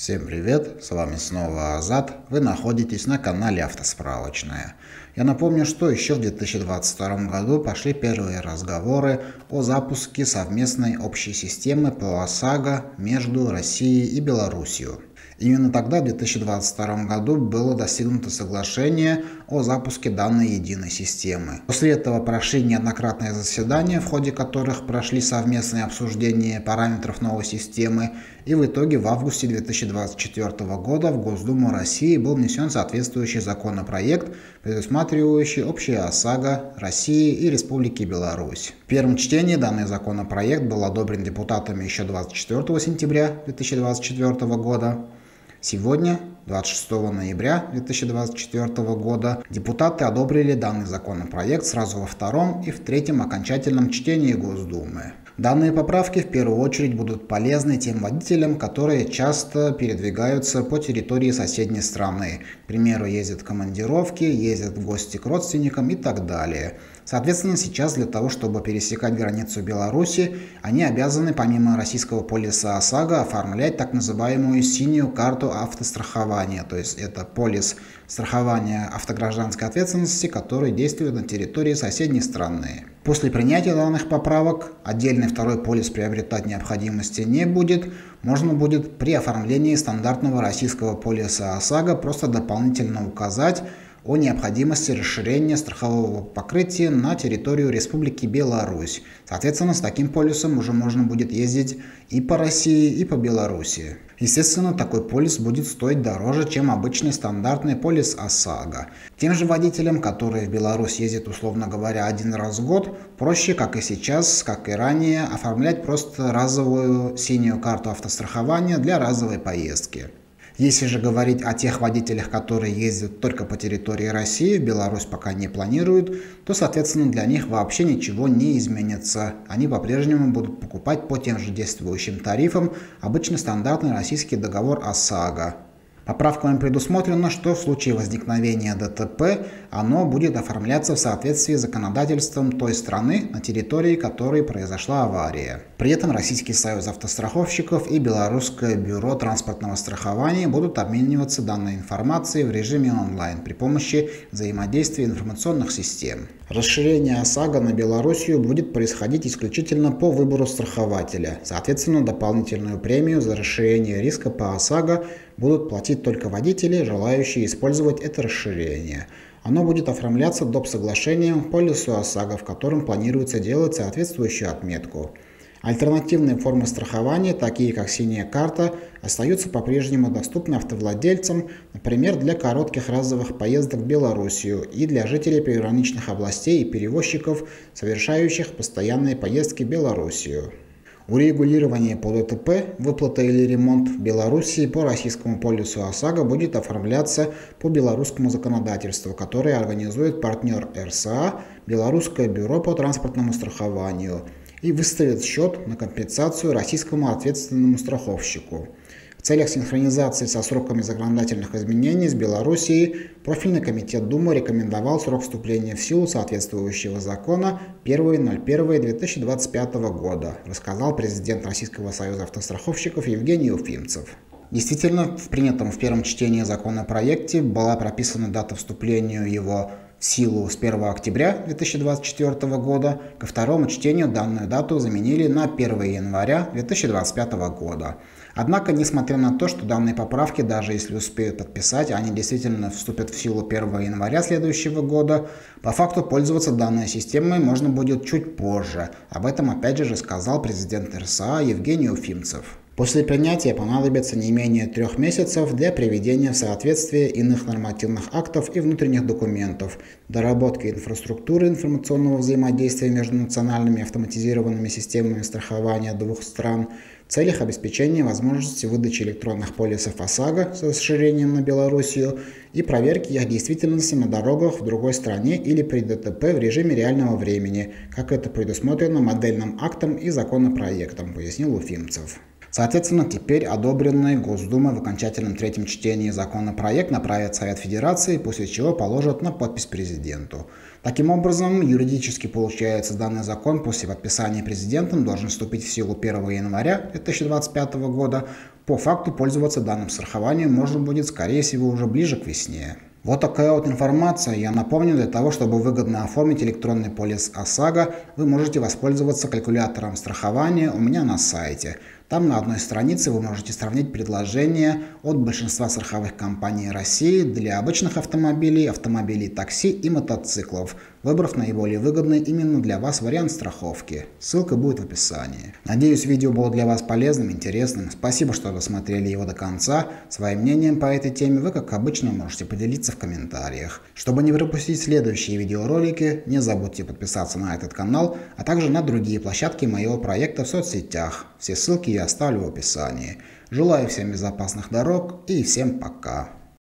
Всем привет, с вами снова Азат, вы находитесь на канале Автосправочная. Я напомню, что еще в 2022 году пошли первые разговоры о запуске совместной общей системы по ОСАГО между Россией и Белоруссией. Именно тогда, в 2022 году, было достигнуто соглашение о запуске данной единой системы. После этого прошли неоднократные заседания, в ходе которых прошли совместные обсуждения параметров новой системы, и в итоге в августе 2024 года в Госдуму России был внесен соответствующий законопроект, предусматривающий общее ОСАГО России и Республики Беларусь. Первом чтении данный законопроект был одобрен депутатами еще 24 сентября 2024 года. Сегодня, 26 ноября 2024 года, депутаты одобрили данный законопроект сразу во втором и в третьем окончательном чтении Госдумы. Данные поправки в первую очередь будут полезны тем водителям, которые часто передвигаются по территории соседней страны. К примеру, ездят в командировки, ездят в гости к родственникам и так далее. Соответственно, сейчас для того, чтобы пересекать границу Беларуси, они обязаны помимо российского полиса ОСАГО оформлять так называемую синюю карту автострахования. То есть это полис страхования автогражданской ответственности, который действует на территории соседней страны. После принятия данных поправок отдельный второй полис приобретать необходимости не будет. Можно будет при оформлении стандартного российского полиса ОСАГО просто дополнительно указать, о необходимости расширения страхового покрытия на территорию Республики Беларусь. Соответственно, с таким полисом уже можно будет ездить и по России, и по Беларуси. Естественно, такой полис будет стоить дороже, чем обычный стандартный полис ОСАГО. Тем же водителям, которые в Беларусь ездят, условно говоря, один раз в год, проще, как и сейчас, как и ранее, оформлять просто разовую синюю карту автострахования для разовой поездки. Если же говорить о тех водителях, которые ездят только по территории России, в Беларусь пока не планируют, то, соответственно, для них вообще ничего не изменится. Они по-прежнему будут покупать по тем же действующим тарифам обычно стандартный российский договор ОСАГО. Поправками предусмотрено, что в случае возникновения ДТП оно будет оформляться в соответствии с законодательством той страны, на территории которой произошла авария. При этом Российский союз автостраховщиков и Белорусское бюро транспортного страхования будут обмениваться данной информацией в режиме онлайн при помощи взаимодействия информационных систем. Расширение ОСАГО на Белоруссию будет происходить исключительно по выбору страхователя. Соответственно, дополнительную премию за расширение риска по ОСАГО будут платить только водители, желающие использовать это расширение. Оно будет оформляться доп. соглашением по полису ОСАГО, в котором планируется делать соответствующую отметку. Альтернативные формы страхования, такие как синяя карта, остаются по-прежнему доступны автовладельцам, например, для коротких разовых поездок в Белоруссию и для жителей приграничных областей и перевозчиков, совершающих постоянные поездки в Белоруссию. Урегулирование по ДТП, выплата или ремонт в Белоруссии по российскому полису ОСАГО будет оформляться по белорусскому законодательству, которое организует партнер РСА Белорусское бюро по транспортному страхованию и выставит счет на компенсацию российскому ответственному страховщику. Целях синхронизации со сроками законодательных изменений с Белоруссией профильный комитет Думы рекомендовал срок вступления в силу соответствующего закона 1.01.2025 года, рассказал президент Российского союза автостраховщиков Евгений Уфимцев. Действительно, в принятом в первом чтении законопроекте была прописана дата вступления его в силу с 1 октября 2024 года. Ко второму чтению данную дату заменили на 1 января 2025 года. Однако, несмотря на то, что данные поправки, даже если успеют подписать, они действительно вступят в силу 1 января следующего года, по факту пользоваться данной системой можно будет чуть позже. Об этом опять же рассказал президент РСА Евгений Уфимцев. После принятия понадобится не менее трех месяцев для приведения в соответствие иных нормативных актов и внутренних документов, доработки инфраструктуры информационного взаимодействия между национальными автоматизированными системами страхования двух стран целях обеспечения возможности выдачи электронных полисов ОСАГО с расширением на Белоруссию и проверки их действительности на дорогах в другой стране или при ДТП в режиме реального времени, как это предусмотрено модельным актом и законопроектом, пояснил Уфимцев. Соответственно, теперь одобренный Госдумой в окончательном третьем чтении законопроект направит Совет Федерации, после чего положат на подпись президенту. Таким образом, юридически получается, данный закон после подписания президентом должен вступить в силу 1 января 2025 года. По факту пользоваться данным страхованием можно будет, скорее всего, уже ближе к весне. Вот такая вот информация. Я напомню, для того, чтобы выгодно оформить электронный полис ОСАГО, вы можете воспользоваться калькулятором страхования у меня на сайте. Там на одной странице вы можете сравнить предложения от большинства страховых компаний России для обычных автомобилей, автомобилей такси и мотоциклов, выбрав наиболее выгодный именно для вас вариант страховки. Ссылка будет в описании. Надеюсь, видео было для вас полезным, интересным. Спасибо, что досмотрели его до конца. Своим мнением по этой теме вы, как обычно, можете поделиться в комментариях. Чтобы не пропустить следующие видеоролики, не забудьте подписаться на этот канал, а также на другие площадки моего проекта в соцсетях. Все ссылки оставлю в описании. Желаю всем безопасных дорог и всем пока.